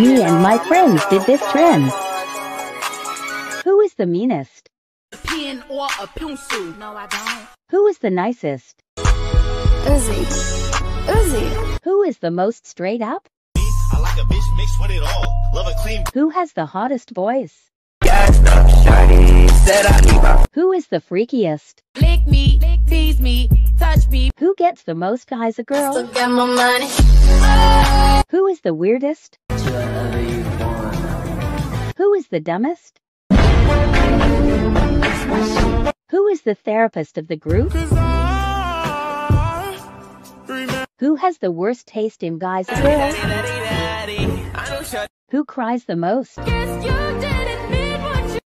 Me and my friends did this trend. Who is the meanest? Pen or a pencil? No, I don't. Who is the nicest? Uzi. Uzi. Who is the most straight up? I like a bitch mixed with it all. Love a clean Who has the hottest voice? Gassed up, shawty. Said I need my Who is the freakiest? Lick me, tease me, touch me. Who gets the most guys a girl? Still got my money. Who is the weirdest? Whatever you want. Who is the dumbest? Who is the therapist of the group? Who has the worst taste in guys and girls? Who cries the most? Yes, you do.